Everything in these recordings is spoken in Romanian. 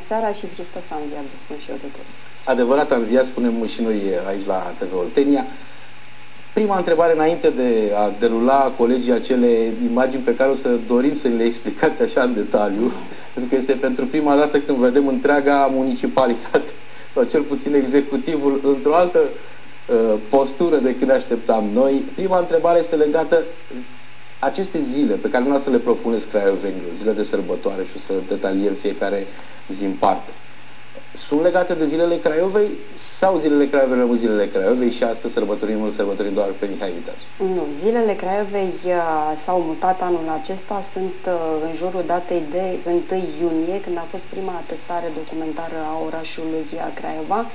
Seara și Hristos a înviat, vă spun și eu de tot. Adevărat a înviat, spunem și noi aici la TV Oltenia. Prima întrebare înainte de a derula colegii acele imagini pe care o să dorim să le explicați așa în detaliu, pentru că este pentru prima dată când vedem întreaga municipalitate sau cel puțin executivul într-o altă uh, postură decât ne așteptam noi. Prima întrebare este legată aceste zile pe care noastră le propuneți craiovenilor, zile de sărbătoare și o să detaliem fiecare zi în parte sunt legate de zilele Craiovei sau zilele Craiovei rămân zilele Craiovei și astăzi sărbătorim, îl sărbătorim doar pe Mihai Viteazu? Nu, zilele Craiovei uh, s-au mutat anul acesta, sunt uh, în jurul datei de 1 iunie, când a fost prima atestare documentară a orașului uh, Craiova.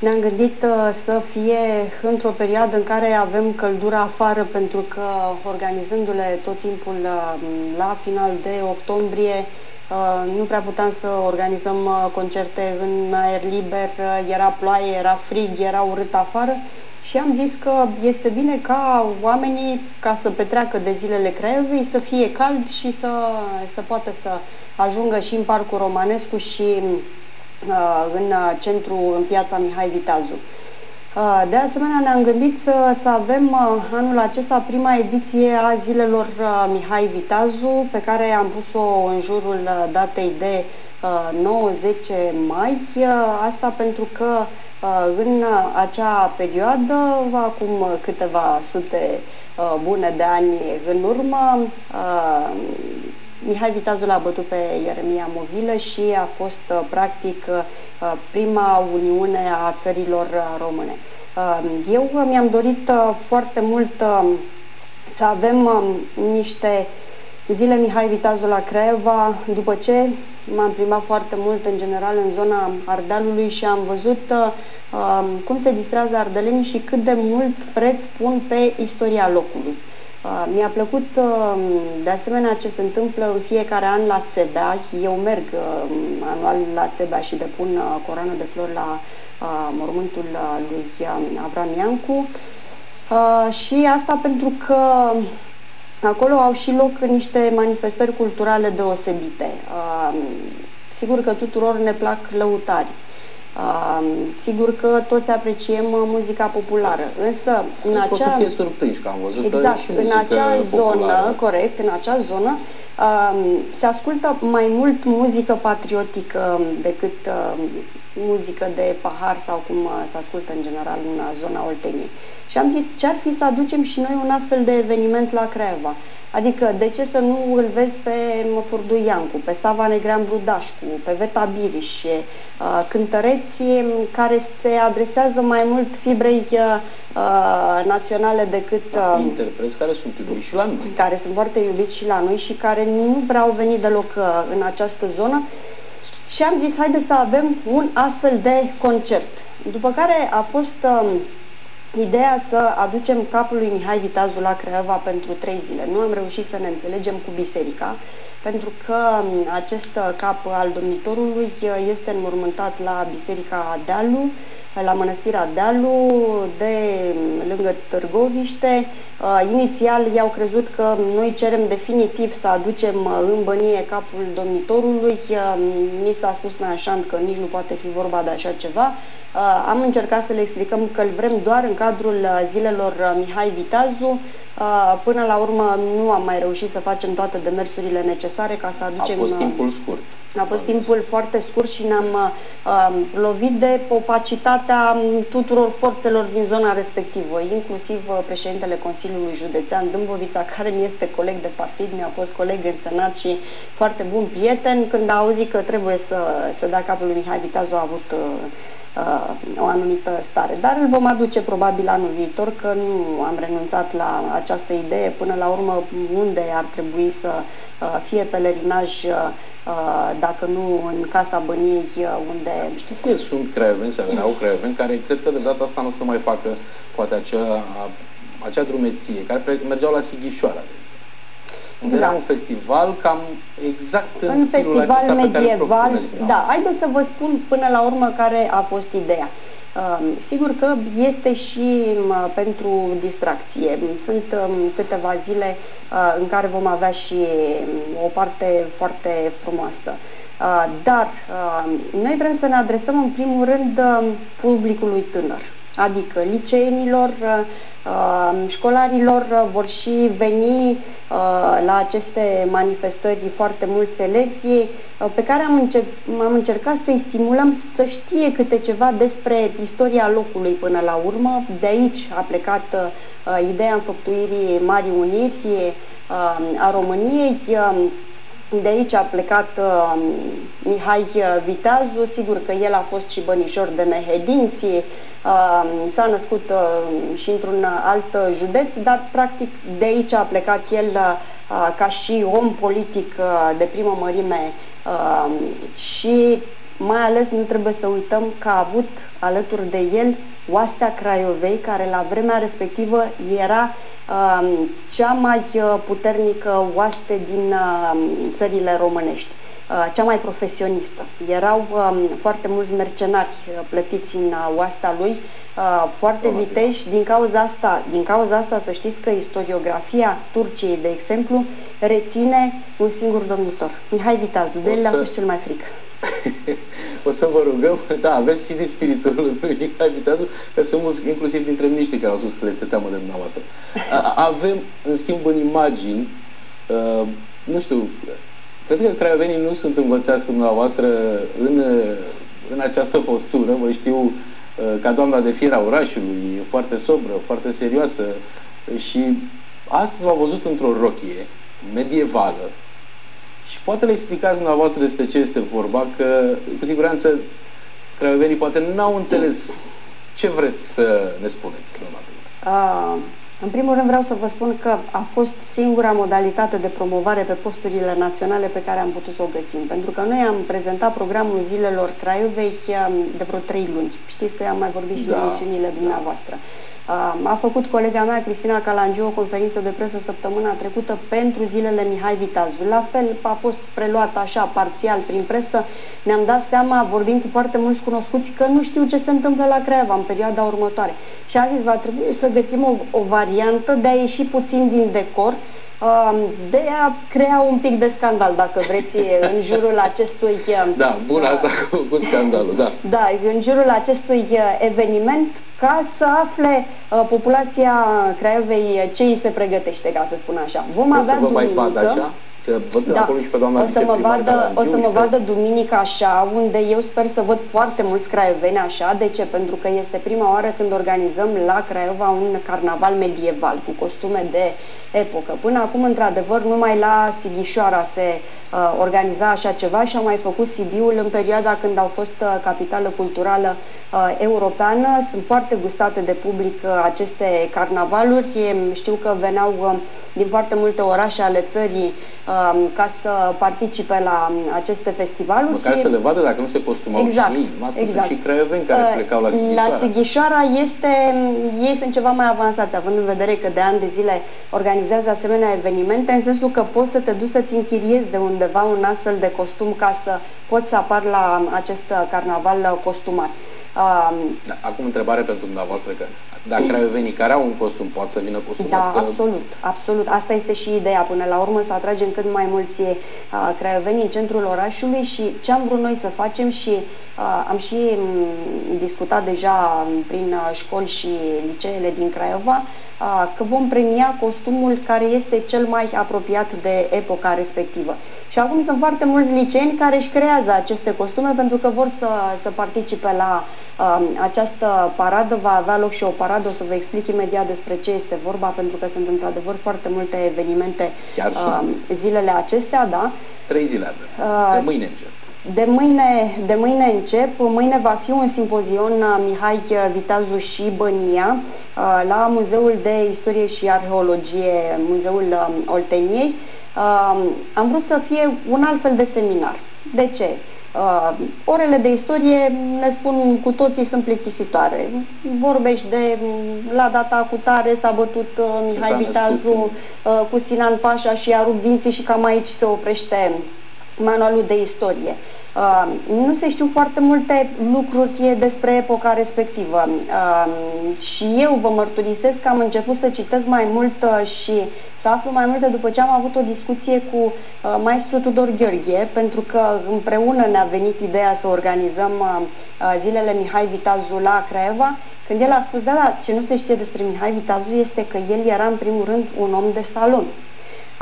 Ne-am gândit să fie într-o perioadă în care avem căldură afară, pentru că organizându-le tot timpul la final de octombrie, Uh, nu prea puteam să organizăm uh, concerte în aer liber, uh, era ploaie, era frig, era urât afară. Și am zis că este bine ca oamenii, ca să petreacă de zilele Craiovei, să fie cald și să, să poată să ajungă și în Parcul Romanescu și uh, în centru, în piața Mihai Viteazu. Uh, de asemenea, ne-am gândit să, să avem uh, anul acesta prima ediție a zilelor uh, Mihai Viteazu, pe care am pus-o în jurul datei de 9-10 mai. Asta pentru că în acea perioadă, acum câteva sute bune de ani în urmă, Mihai Vitazul a bătut pe Ieremia Movilă și a fost uh, practic uh, prima uniune a țărilor uh, române. Eu mi-am dorit foarte mult să avem um, niște zile Mihai Vitazul la Craiova, după ce m-am plimbat foarte mult în general în zona Ardealului și am văzut uh, cum se distrează ardelenii și cât de mult preț pun pe istoria locului. Uh, mi-a plăcut uh, de asemenea ce se întâmplă în fiecare an la Țebea. Eu merg uh, anual la Țebea și depun coroană de flori la mormântul lui Avram Iancu. Și asta pentru că acolo au și loc niște manifestări culturale deosebite. Sigur că tuturor ne plac lăutari. Uh, sigur că toți apreciem uh, muzica populară, însă în acea... să fie surprinși că am văzut exact, și în acea zonă, corect, în acea zonă uh, se ascultă mai mult muzică patriotică decât uh, muzică de pahar sau cum uh, se ascultă în general în zona Olteniei. Și am zis ce ar fi să aducem și noi un astfel de eveniment la Craiova. Adică, de ce să nu îl vezi pe Măfurdu Iancu, pe Sava Negrean Brudașcu, pe Veta Biriș, uh, cântăreți care se adresează mai mult fibrei uh, naționale decât... Uh, Interpreți care sunt iubiți și la noi. Care sunt foarte iubiți și la noi și care nu prea au venit deloc uh, în această zonă. Și am zis, haide să avem un astfel de concert. După care a fost... Uh, ideea să aducem capul lui Mihai Viteazu la Craiova pentru trei zile. Nu am reușit să ne înțelegem cu biserica, pentru că acest cap al domnitorului este înmormântat la Biserica Dealu, la Mănăstirea Dealu, de lângă Târgoviște. Uh, inițial i-au crezut că noi cerem definitiv să aducem în bănie capul domnitorului. Uh, ni s-a spus tranșant că nici nu poate fi vorba de așa ceva. Uh, am încercat să le explicăm că îl vrem doar în cadrul zilelor Mihai Viteazu. Până la urmă nu am mai reușit să facem toate demersurile necesare ca să aducem... A fost timpul scurt. A fost timpul foarte scurt și ne-am uh, lovit de opacitatea tuturor forțelor din zona respectivă, inclusiv uh, președintele Consiliului Județean Dâmbovița, care mi este coleg de partid, mi-a fost coleg în Senat și foarte bun prieten. Când a auzit că trebuie să, să dea capul lui Mihai Viteazu, a avut uh, uh, o anumită stare. Dar îl vom aduce probabil anul viitor, că nu am renunțat la această idee. Până la urmă, unde ar trebui să uh, fie pelerinaj uh, Uh, dacă nu în Casa Băniei, uh, unde... Știți că sunt creioveni, sau erau creioveni, care cred că de data asta nu o să mai facă poate acea, acea drumeție, care mergeau la Sighișoara, de exemplu. Unde da. era un festival cam exact în Un festival medieval, da. Haideți să vă spun până la urmă care a fost ideea. Sigur că este și pentru distracție. Sunt câteva zile uh, în care vom avea și o parte foarte frumoasă. Dar noi vrem să ne adresăm în primul rând publicului tânăr adică liceenilor, uh, uh, școlarilor uh, vor și veni la aceste manifestări foarte mulți elevi pe care am, înce- am încercat să-i stimulăm să știe câte ceva despre istoria locului până la urmă. De aici a plecat ideea înfăptuirii Marii Uniri a României. De aici a plecat uh, Mihai Viteazu, sigur că el a fost și bănișor de Mehedinții, uh, s-a născut uh, și într-un alt județ, dar practic de aici a plecat el uh, ca și om politic uh, de primă mărime. Uh, și mai ales nu trebuie să uităm că a avut alături de el oastea Craiovei, care la vremea respectivă era uh, cea mai uh, puternică oaste din uh, țările românești, uh, cea mai profesionistă. Erau uh, foarte mulți mercenari uh, plătiți în uh, oasta lui, uh, foarte viteși. Din cauza, asta, din cauza asta să știți că istoriografia Turciei, de exemplu, reține un singur domnitor, Mihai Viteazu. De el a fost cel mai fric. o să vă rugăm, da, aveți și din spiritul lui Nicolae Viteazu, că sunt mulți, inclusiv dintre miniștri care au spus că le este teamă de dumneavoastră. Avem, în schimb, în imagini, uh, nu știu, cred că craiovenii nu sunt învățați cu dumneavoastră în, în această postură. Vă știu uh, ca doamna de fiera orașului, foarte sobră, foarte serioasă și astăzi v-au văzut într-o rochie medievală, și poate le explicați dumneavoastră despre ce este vorba, că cu siguranță craiovenii poate n-au înțeles ce vreți să ne spuneți, doamna uh, În primul rând vreau să vă spun că a fost singura modalitate de promovare pe posturile naționale pe care am putut să o găsim. Pentru că noi am prezentat programul zilelor Craiovei de vreo trei luni. Știți că am mai vorbit și da, în emisiunile dumneavoastră. Da. A făcut colega mea, Cristina Calangiu, o conferință de presă săptămâna trecută pentru zilele Mihai Viteazu. La fel a fost preluat așa, parțial, prin presă. Ne-am dat seama, vorbind cu foarte mulți cunoscuți, că nu știu ce se întâmplă la Craiova în perioada următoare. Și a zis, va trebui să găsim o, o variantă de a ieși puțin din decor, de a crea un pic de scandal, dacă vreți, în jurul acestui... Da, bun, asta cu, cu scandalul, da. Da, în jurul acestui eveniment, ca să afle uh, populația Craiovei ce îi se pregătește, ca să spun așa. Vom o avea să vă duminică, mai așa? Că văd da. acolo și pe doamna o să mă vadă, O să mă vadă duminică așa, unde eu sper să văd foarte mulți craioveni așa. De ce? Pentru că este prima oară când organizăm la Craiova un carnaval medieval cu costume de epocă. Până acum, într-adevăr, numai la Sighișoara se uh, organiza așa ceva și am mai făcut Sibiul în perioada când au fost uh, capitală culturală uh, europeană. Sunt foarte gustate de public uh, aceste carnavaluri. Știu că veneau uh, din foarte multe orașe ale țării uh, ca să participe la um, aceste festivaluri. Măcar să le vadă dacă nu se costumau exact, și ei. M-a spus exact. și craioveni care uh, plecau la Sighișoara. La Sighișoara este, ei sunt ceva mai avansați, având în vedere că de ani de zile organizează organizează asemenea evenimente, în sensul că poți să te duci să-ți închiriezi de undeva un astfel de costum ca să poți să apar la acest carnaval costumat. Da, acum întrebare pentru dumneavoastră că dacă craiovenii care au un costum pot să vină costumați? Da, absolut, absolut. Asta este și ideea până la urmă să atragem cât mai mulți uh, craioveni în centrul orașului și ce am vrut noi să facem și uh, am și um, discutat deja prin uh, școli și liceele din Craiova că vom premia costumul care este cel mai apropiat de epoca respectivă. Și acum sunt foarte mulți liceeni care își creează aceste costume pentru că vor să, să participe la uh, această paradă. Va avea loc și o paradă, o să vă explic imediat despre ce este vorba, pentru că sunt într-adevăr foarte multe evenimente Chiar uh, zilele acestea, da. Trei zile avem, uh, de mâine încep. De mâine, de mâine încep, mâine va fi un simpozion uh, Mihai Viteazu și Bănia uh, la Muzeul de Istorie și Arheologie, Muzeul um, Olteniei. Um, am vrut să fie un alt fel de seminar. De ce? Uh, orele de istorie, ne spun cu toții, sunt plictisitoare. Vorbești de la data cu tare s-a bătut Mihai Viteazu cu Sinan Pașa și a rupt dinții și cam aici se oprește manualul de istorie. Uh, nu se știu foarte multe lucruri despre epoca respectivă uh, și eu vă mărturisesc că am început să citesc mai mult uh, și să aflu mai multe după ce am avut o discuție cu uh, maestru Tudor Gheorghe, pentru că împreună ne-a venit ideea să organizăm uh, uh zilele Mihai Vitazu la Craiova, când el a spus, da, da, ce nu se știe despre Mihai Vitazu este că el era în primul rând un om de salon.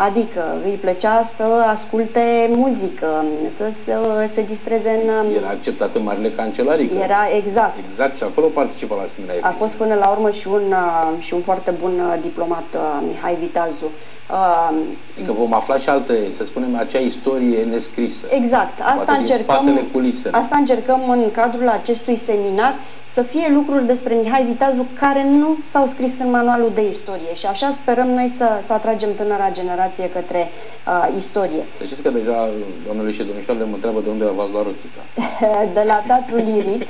Adică îi plăcea să asculte muzică, să se, se distreze în... Era acceptat în marile cancelarii. Era, exact. Exact, și acolo participa la asemenea A fost până la urmă și un, și un foarte bun diplomat, Mihai Vitazu. Uh, adică vom afla și alte, să spunem, acea istorie nescrisă. Exact. Asta încercăm, asta încercăm în cadrul acestui seminar, să fie lucruri despre Mihai Viteazu care nu s-au scris în manualul de istorie și așa sperăm noi să, să atragem tânăra generație către uh, istorie. Să știți că deja, doamnele și domnișoarele, mă întreabă de unde v-ați luat rochița. de la Teatrul Liric.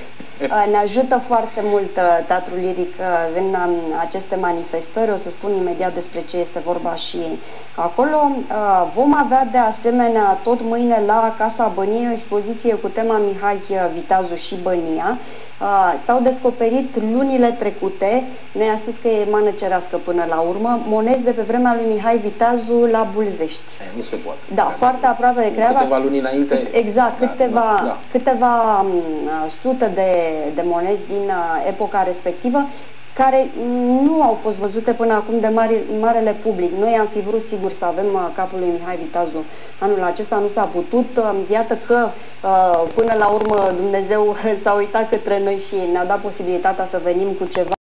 Uh, ne ajută foarte mult uh, Teatrul Liric uh, în um, aceste manifestări. O să spun imediat despre ce este vorba și acolo. Vom avea de asemenea tot mâine la Casa Băniei o expoziție cu tema Mihai Viteazu și Bănia. S-au descoperit lunile trecute, ne-a spus că e mană cerească până la urmă, monezi de pe vremea lui Mihai Viteazu la Bulzești. E, nu se poate. Da, foarte aproape de Creava. Câteva luni înainte. Exact, da, câteva, da, da. câteva um, sute de de monezi din uh, epoca respectivă care nu au fost văzute până acum de mare, marele public. Noi am fi vrut sigur să avem uh, capul lui Mihai Vitazu. Anul acesta nu s-a putut. Uh, iată că până la urmă Dumnezeu s-a uitat către noi și ne-a dat posibilitatea să venim cu ceva